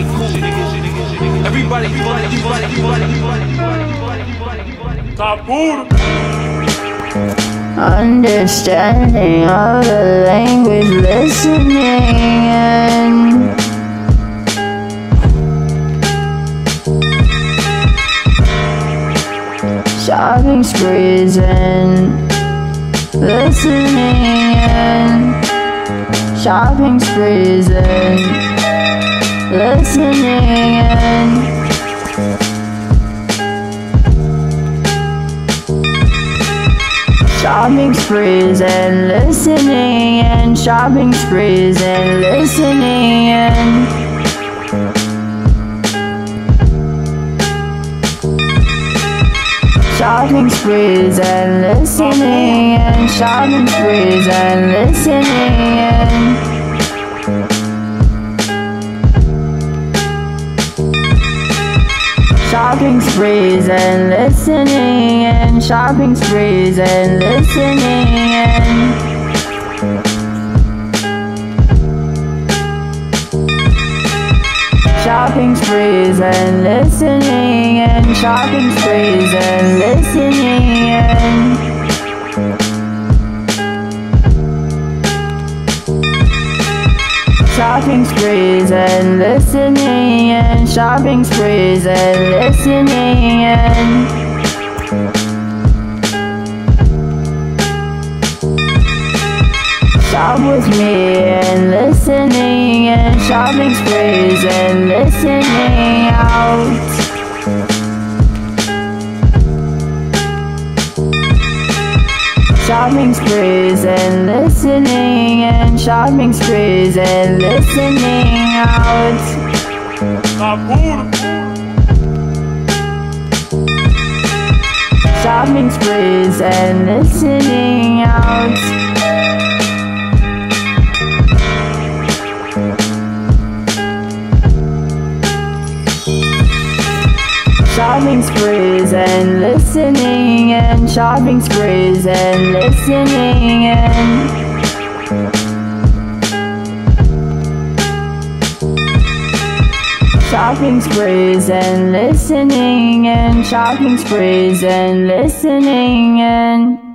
shit cool. Everybody, everybody, everybody, everybody, everybody. Understanding of the language, listening and shopping sprees and listening and shopping sprees and listening. And shopping sprees and listening. And shopping sprees and listening. And shopping sprees and listening. And shopping sprees and listening shopping sprees and listening and shopping sprees and listening and shopping sprees and listening and shopping sprees and listening shopping sprees and listening shopping sprees and listening and Shop with me and listening and shopping sprees and listening out. Shopping sprees and listening and shopping sprees and listening out. Puro. Shopping sprees and listening out. Shopping sprees and listening and shopping sprees and listening and shopping sprees and listening and shopping sprees and listening and